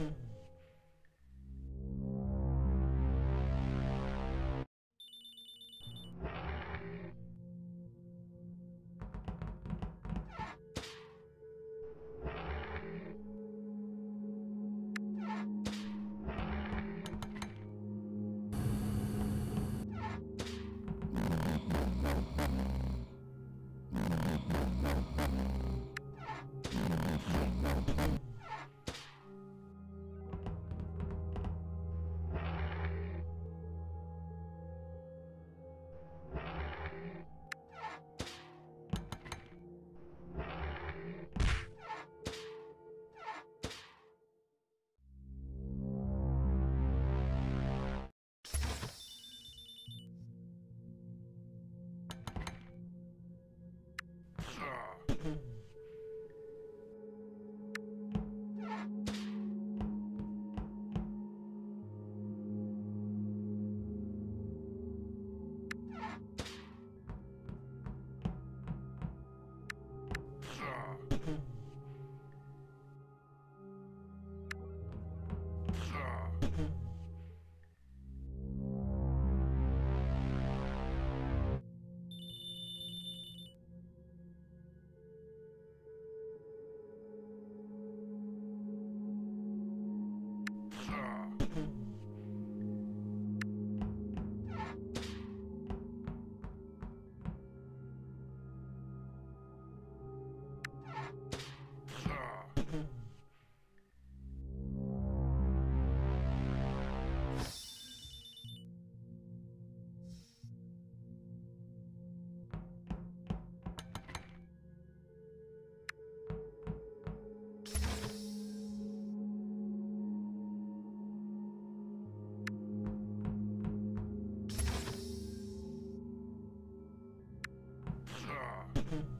Mm-hmm. Mm-hmm.